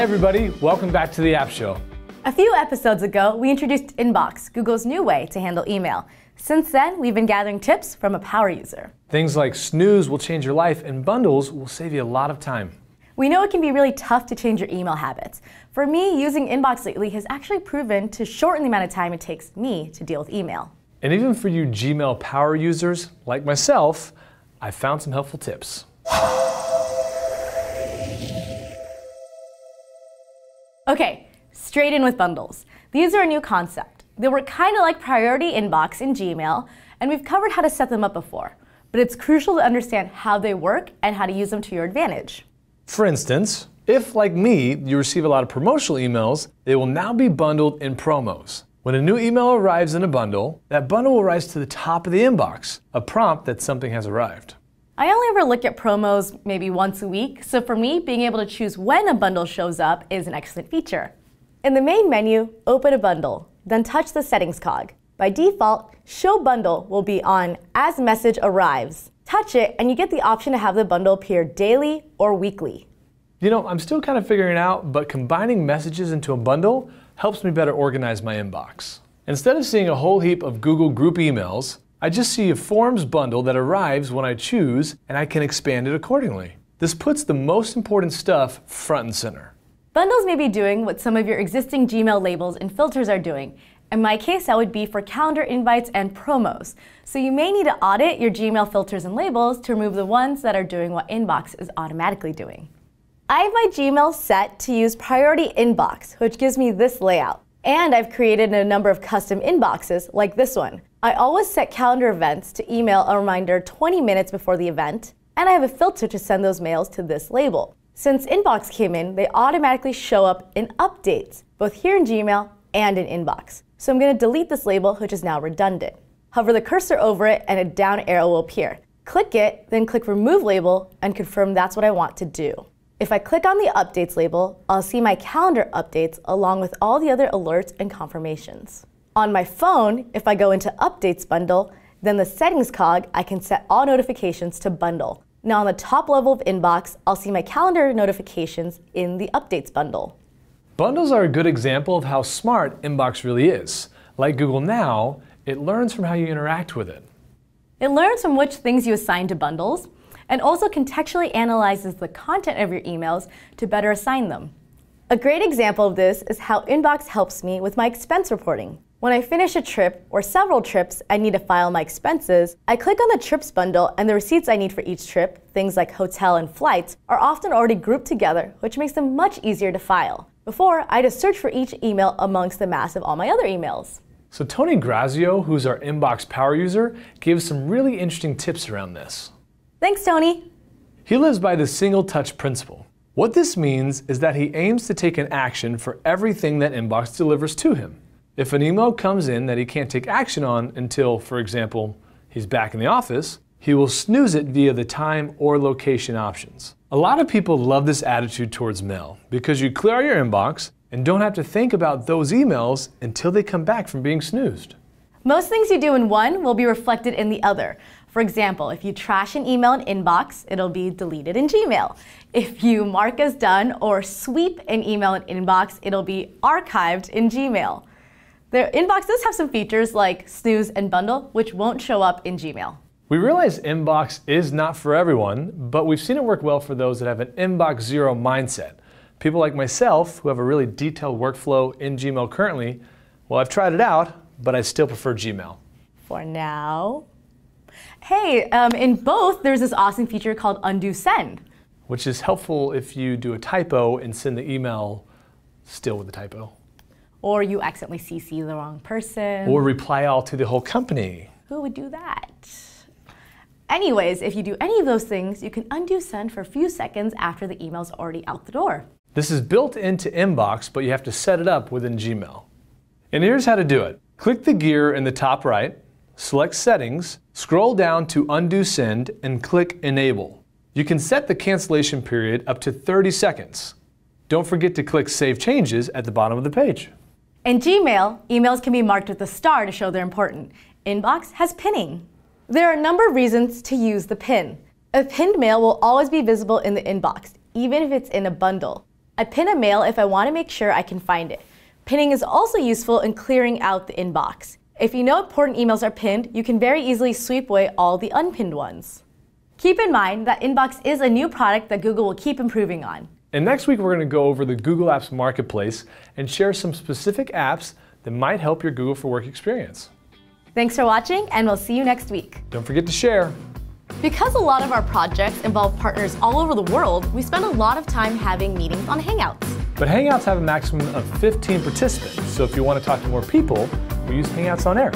Hey everybody, welcome back to the App Show. A few episodes ago, we introduced Inbox, Google's new way to handle email. Since then, we've been gathering tips from a power user. Things like snooze will change your life and bundles will save you a lot of time. We know it can be really tough to change your email habits. For me, using Inbox lately has actually proven to shorten the amount of time it takes me to deal with email. And even for you Gmail power users like myself, I found some helpful tips. Okay, straight in with bundles. These are a new concept. They work kind of like priority inbox in Gmail, and we've covered how to set them up before. But it's crucial to understand how they work and how to use them to your advantage. For instance, if, like me, you receive a lot of promotional emails, they will now be bundled in promos. When a new email arrives in a bundle, that bundle will rise to the top of the inbox, a prompt that something has arrived. I only ever look at promos maybe once a week, so for me, being able to choose when a bundle shows up is an excellent feature. In the main menu, open a bundle, then touch the settings cog. By default, Show Bundle will be on as message arrives. Touch it, and you get the option to have the bundle appear daily or weekly. You know, I'm still kind of figuring it out, but combining messages into a bundle helps me better organize my inbox. Instead of seeing a whole heap of Google group emails, I just see a Forums bundle that arrives when I choose, and I can expand it accordingly. This puts the most important stuff front and center. Bundles may be doing what some of your existing Gmail labels and filters are doing. In my case, that would be for calendar invites and promos. So you may need to audit your Gmail filters and labels to remove the ones that are doing what Inbox is automatically doing. I have my Gmail set to use Priority Inbox, which gives me this layout. And I've created a number of custom inboxes like this one. I always set calendar events to email a reminder 20 minutes before the event, and I have a filter to send those mails to this label. Since Inbox came in, they automatically show up in updates, both here in Gmail and in Inbox. So I'm going to delete this label, which is now redundant. Hover the cursor over it and a down arrow will appear. Click it, then click Remove Label and confirm that's what I want to do. If I click on the Updates label, I'll see my calendar updates along with all the other alerts and confirmations. On my phone, if I go into Updates bundle, then the Settings cog, I can set all notifications to bundle. Now on the top level of Inbox, I'll see my calendar notifications in the Updates bundle. Bundles are a good example of how smart Inbox really is. Like Google Now, it learns from how you interact with it. It learns from which things you assign to bundles, and also contextually analyzes the content of your emails to better assign them. A great example of this is how Inbox helps me with my expense reporting. When I finish a trip or several trips I need to file my expenses, I click on the trips bundle and the receipts I need for each trip, things like hotel and flights, are often already grouped together, which makes them much easier to file. Before, I had to search for each email amongst the mass of all my other emails. So Tony Grazio, who's our Inbox power user, gave some really interesting tips around this. Thanks, Tony. He lives by the single touch principle. What this means is that he aims to take an action for everything that Inbox delivers to him. If an email comes in that he can't take action on until, for example, he's back in the office, he will snooze it via the time or location options. A lot of people love this attitude towards mail because you clear your inbox and don't have to think about those emails until they come back from being snoozed. Most things you do in one will be reflected in the other. For example, if you trash an email in inbox, it'll be deleted in Gmail. If you mark as done or sweep an email in inbox, it'll be archived in Gmail. The inbox does have some features like snooze and bundle, which won't show up in Gmail. We realize inbox is not for everyone, but we've seen it work well for those that have an inbox zero mindset. People like myself who have a really detailed workflow in Gmail currently, well, I've tried it out, but I still prefer Gmail. For now. Hey, um, in both, there's this awesome feature called undo send. Which is helpful if you do a typo and send the email still with the typo. Or you accidentally CC the wrong person. Or reply all to the whole company. Who would do that? Anyways, if you do any of those things, you can undo send for a few seconds after the email's already out the door. This is built into Inbox, but you have to set it up within Gmail. And here's how to do it. Click the gear in the top right, select Settings, scroll down to Undo Send, and click Enable. You can set the cancellation period up to 30 seconds. Don't forget to click Save Changes at the bottom of the page. In Gmail, emails can be marked with a star to show they're important. Inbox has pinning. There are a number of reasons to use the pin. A pinned mail will always be visible in the inbox, even if it's in a bundle. I pin a mail if I want to make sure I can find it. Pinning is also useful in clearing out the inbox. If you know important emails are pinned, you can very easily sweep away all the unpinned ones. Keep in mind that Inbox is a new product that Google will keep improving on. And next week, we're going to go over the Google Apps Marketplace and share some specific apps that might help your Google for Work experience. Thanks for watching, and we'll see you next week. Don't forget to share. Because a lot of our projects involve partners all over the world, we spend a lot of time having meetings on Hangouts. But Hangouts have a maximum of 15 participants, so if you want to talk to more people, we use Hangouts on Air.